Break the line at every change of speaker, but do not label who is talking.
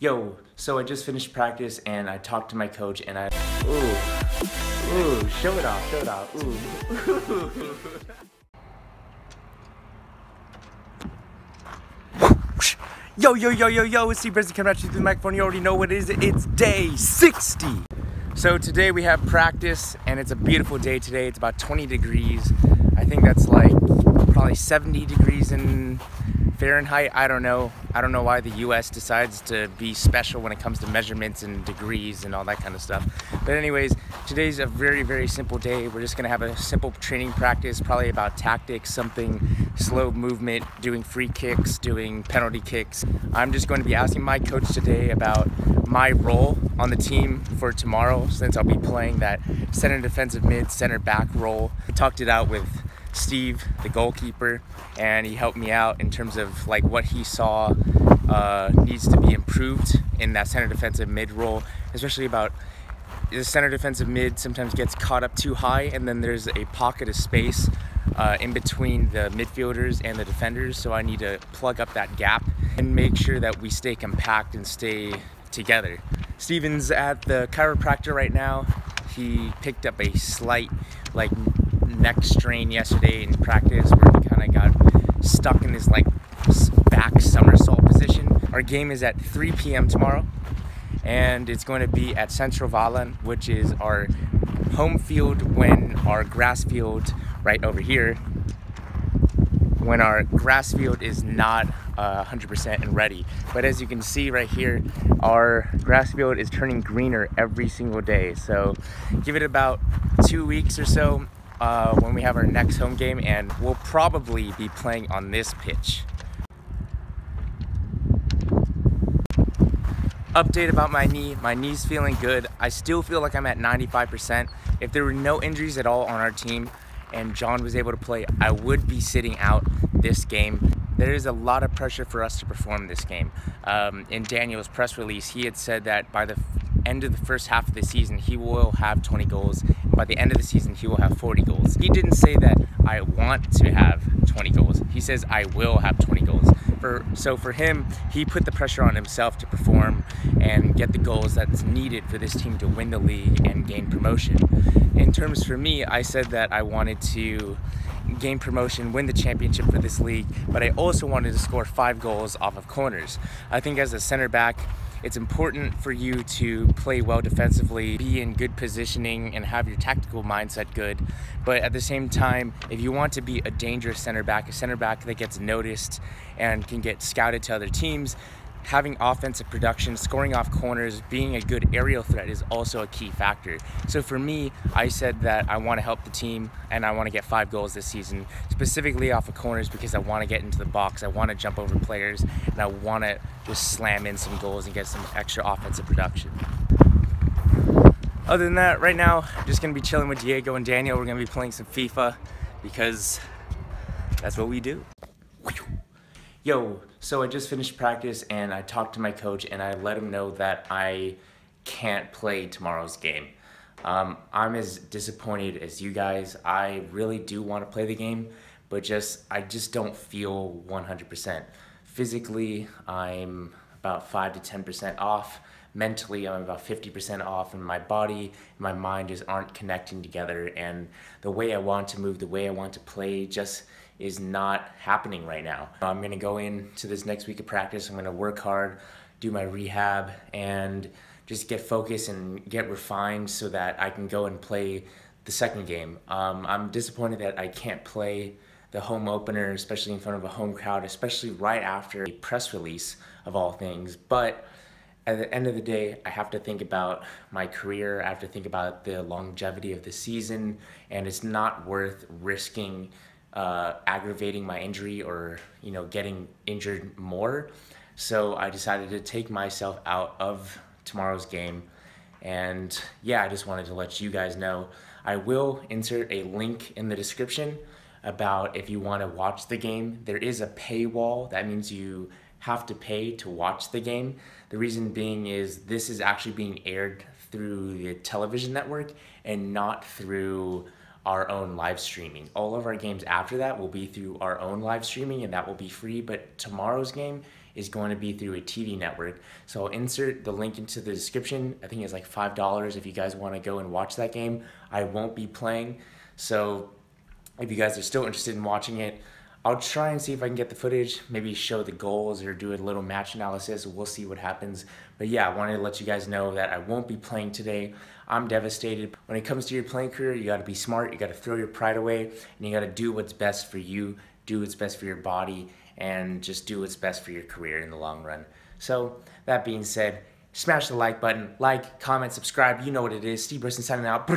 Yo, so I just finished practice and I talked to my coach and I, ooh, ooh, show it off, show it off, ooh. Yo, yo, yo, yo, yo, it's Steve Burstyn coming at you through the microphone. You already know what it is. It's day 60. So today we have practice and it's a beautiful day today. It's about 20 degrees. I think that's like probably 70 degrees in Fahrenheit. I don't know. I don't know why the US decides to be special when it comes to measurements and degrees and all that kind of stuff. But anyways, today's a very, very simple day. We're just gonna have a simple training practice, probably about tactics, something slow movement, doing free kicks, doing penalty kicks. I'm just going to be asking my coach today about my role on the team for tomorrow since I'll be playing that center defensive mid, center back role. I talked it out with Steve, the goalkeeper, and he helped me out in terms of like what he saw uh, needs to be improved in that center defensive mid role, especially about the center defensive mid sometimes gets caught up too high, and then there's a pocket of space uh, in between the midfielders and the defenders. So I need to plug up that gap and make sure that we stay compact and stay together. Steven's at the chiropractor right now. He picked up a slight like neck strain yesterday in practice where he kind of got stuck in this like back somersault position. Our game is at 3 p.m. tomorrow and it's going to be at Central Vallen, which is our home field when our grass field right over here when our grass field is not uh, 100% and ready. But as you can see right here, our grass field is turning greener every single day. So give it about two weeks or so uh, when we have our next home game and we'll probably be playing on this pitch. Update about my knee. My knee's feeling good. I still feel like I'm at 95%. If there were no injuries at all on our team and John was able to play, I would be sitting out this game. There is a lot of pressure for us to perform this game. Um, in Daniel's press release, he had said that by the end of the first half of the season, he will have 20 goals. By the end of the season, he will have 40 goals. He didn't say that I want to have 20 goals. He says I will have 20 goals. For, so for him, he put the pressure on himself to perform and get the goals that's needed for this team to win the league and gain promotion. In terms for me, I said that I wanted to gain promotion, win the championship for this league, but I also wanted to score five goals off of corners. I think as a center back, it's important for you to play well defensively, be in good positioning, and have your tactical mindset good. But at the same time, if you want to be a dangerous center back, a center back that gets noticed and can get scouted to other teams, having offensive production, scoring off corners, being a good aerial threat is also a key factor. So for me, I said that I want to help the team and I want to get five goals this season, specifically off of corners because I want to get into the box, I want to jump over players, and I want to just slam in some goals and get some extra offensive production. Other than that, right now, I'm just to be chilling with Diego and Daniel. We're to be playing some FIFA because that's what we do. Yo, so I just finished practice and I talked to my coach and I let him know that I can't play tomorrow's game. Um, I'm as disappointed as you guys. I really do want to play the game, but just I just don't feel 100%. Physically, I'm about 5 to 10% off. Mentally, I'm about 50% off, and my body and my mind just aren't connecting together. And the way I want to move, the way I want to play, just is not happening right now. I'm gonna go into this next week of practice, I'm gonna work hard, do my rehab, and just get focused and get refined so that I can go and play the second game. Um, I'm disappointed that I can't play the home opener, especially in front of a home crowd, especially right after a press release of all things. But at the end of the day, I have to think about my career, I have to think about the longevity of the season, and it's not worth risking uh, aggravating my injury or you know getting injured more. So I decided to take myself out of tomorrow's game. And yeah, I just wanted to let you guys know. I will insert a link in the description about if you want to watch the game. There is a paywall. That means you have to pay to watch the game. The reason being is this is actually being aired through the television network and not through our own live streaming. All of our games after that will be through our own live streaming and that will be free, but tomorrow's game is going to be through a TV network. So I'll insert the link into the description. I think it's like $5 if you guys want to go and watch that game. I won't be playing. So if you guys are still interested in watching it, I'll try and see if I can get the footage, maybe show the goals or do a little match analysis. We'll see what happens. But yeah, I wanted to let you guys know that I won't be playing today. I'm devastated. When it comes to your playing career, you got to be smart. You got to throw your pride away and you got to do what's best for you, do what's best for your body, and just do what's best for your career in the long run. So, that being said, smash the like button, like, comment, subscribe. You know what it is. Steve Burstyn signing out.